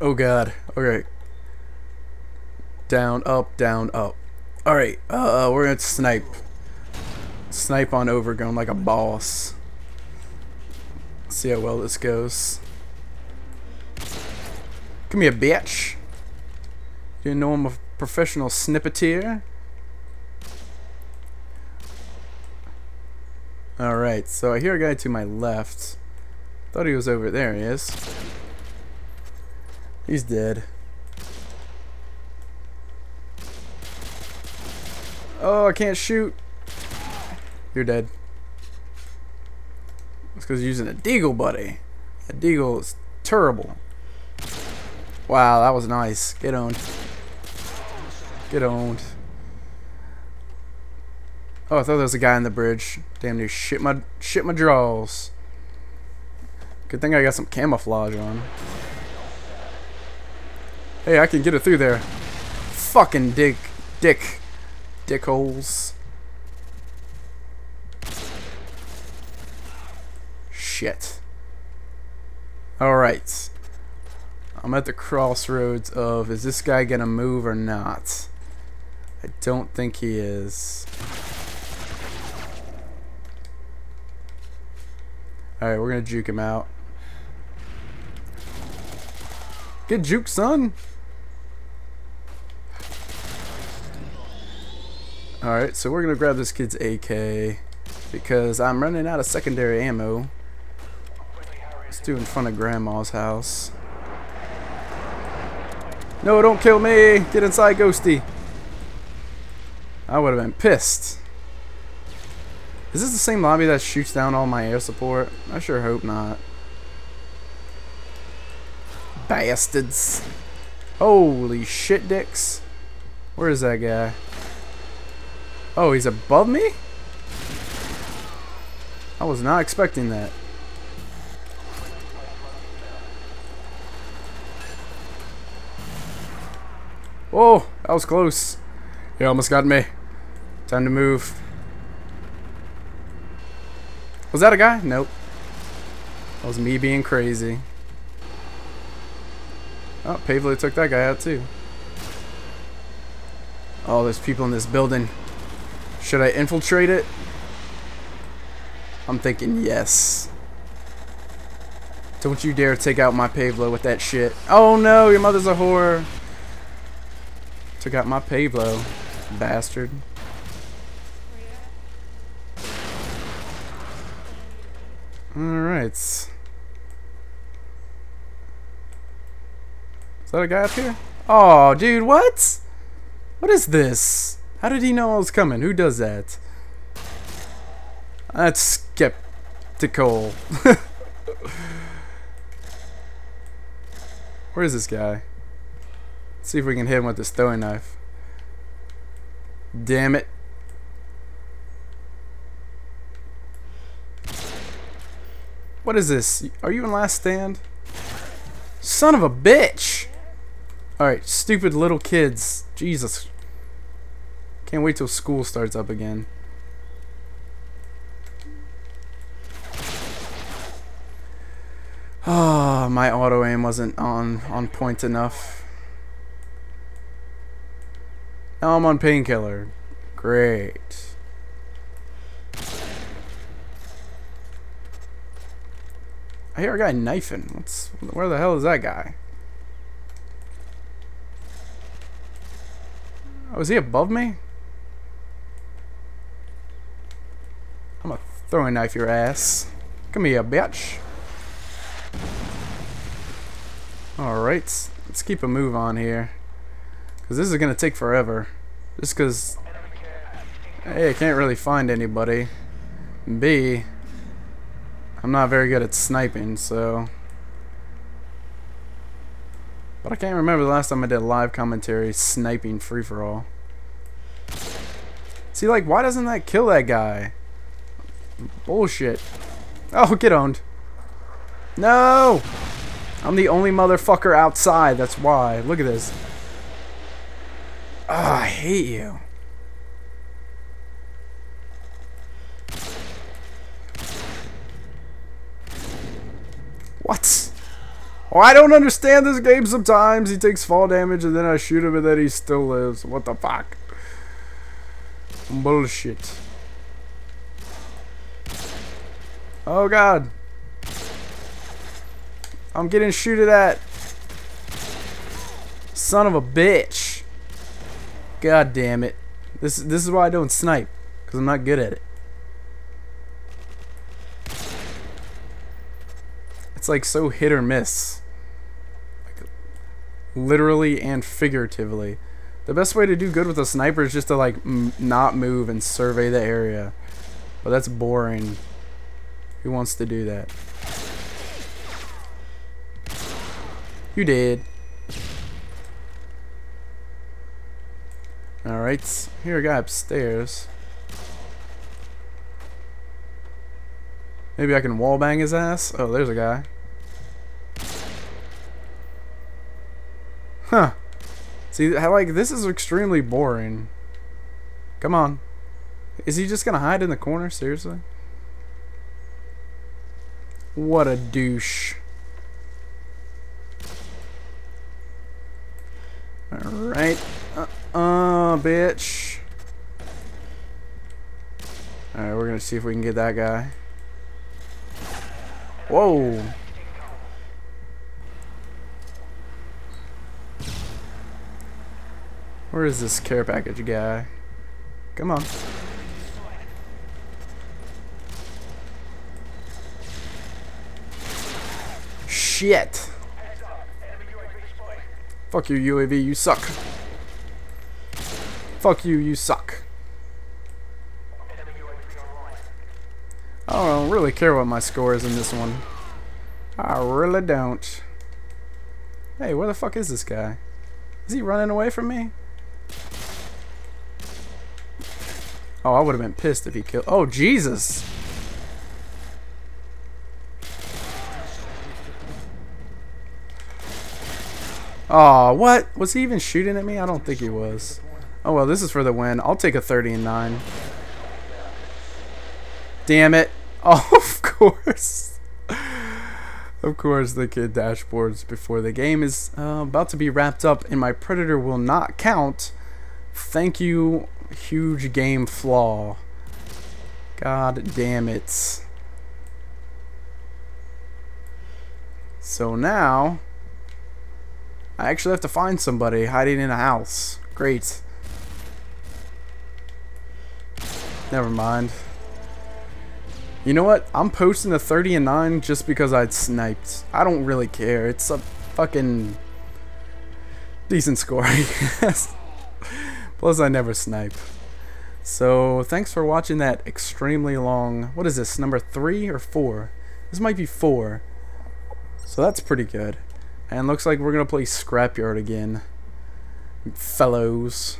Oh god. Okay. Down, up, down, up. Alright, uh, we're gonna snipe. Snipe on over, going like a boss. See how well this goes. Give me a bitch. You know I'm a professional snippeteer? Alright, so I hear a guy to my left. Thought he was over there. He is. He's dead. Oh, I can't shoot. You're dead. It's because you're using a deagle, buddy. A deagle is terrible. Wow, that was nice. Get owned. Get owned. Oh, I thought there was a guy on the bridge. Damn near shit my shit my draws. Good thing I got some camouflage on. Hey, I can get it through there. Fucking dick, dick, dick holes. Shit. Alright. I'm at the crossroads of is this guy gonna move or not? I don't think he is. Alright, we're gonna juke him out. Get juke, son! Alright, so we're gonna grab this kid's AK because I'm running out of secondary ammo. Let's do in front of grandma's house. No, don't kill me! Get inside, Ghosty! I would have been pissed. Is this the same lobby that shoots down all my air support? I sure hope not. Bastards. Holy shit dicks. Where is that guy? Oh, he's above me? I was not expecting that. Whoa, that was close. He almost got me. Time to move. Was that a guy? Nope. That was me being crazy. Oh, Pave Low took that guy out too. Oh, there's people in this building. Should I infiltrate it? I'm thinking yes. Don't you dare take out my Pave Low with that shit. Oh no, your mother's a whore. Took out my Pave Low, bastard. Alright. Is that a guy up here? Oh, dude, what? What is this? How did he know I was coming? Who does that? That's skeptical. Where is this guy? Let's see if we can hit him with this throwing knife. Damn it. What is this? Are you in last stand? Son of a bitch! Alright, stupid little kids. Jesus. Can't wait till school starts up again. Ah, oh, my auto aim wasn't on on point enough. Now I'm on painkiller. Great. I hear a guy knifing. What's where the hell is that guy? Oh, is he above me? I'm gonna throw a knife your ass. Come here, bitch. Alright, let's keep a move on here. Because this is going to take forever. Just because, A, I can't really find anybody. B, I'm not very good at sniping, so... But I can't remember the last time I did live commentary sniping free-for-all. See, like, why doesn't that kill that guy? Bullshit. Oh, get owned. No! I'm the only motherfucker outside, that's why. Look at this. Oh, I hate you. What? Oh, I don't understand this game sometimes. He takes fall damage and then I shoot him and then he still lives. What the fuck? Bullshit. Oh god. I'm getting shooted at. Son of a bitch. God damn it. This this is why I don't snipe. Because I'm not good at it. It's like so hit or miss. Like, literally and figuratively. The best way to do good with a sniper is just to like not move and survey the area. But that's boring. Who wants to do that? You did. Alright, here a guy upstairs. Maybe I can wallbang his ass? Oh, there's a guy. Huh. See, how, like, this is extremely boring. Come on. Is he just gonna hide in the corner? Seriously? What a douche. Alright. Uh, uh, bitch. Alright, we're gonna see if we can get that guy. Whoa. Where is this care package guy? Come on. Shit. Fuck you, UAV, you suck. Fuck you, you suck. I don't really care what my score is in this one. I really don't. Hey, where the fuck is this guy? Is he running away from me? Oh, I would have been pissed if he killed. Oh, Jesus. Oh, what? Was he even shooting at me? I don't think he was. Oh, well, this is for the win. I'll take a 30 and 9. Damn it. Oh, of course. of course, the kid dashboards before the game is uh, about to be wrapped up, and my Predator will not count. Thank you, huge game flaw. God damn it. So now, I actually have to find somebody hiding in a house. Great. Never mind. You know what? I'm posting a 30 and 9 just because I'd sniped. I don't really care. It's a fucking decent score, I guess. Plus, I never snipe. So, thanks for watching that extremely long... What is this, number 3 or 4? This might be 4. So that's pretty good. And looks like we're going to play Scrapyard again. Fellows.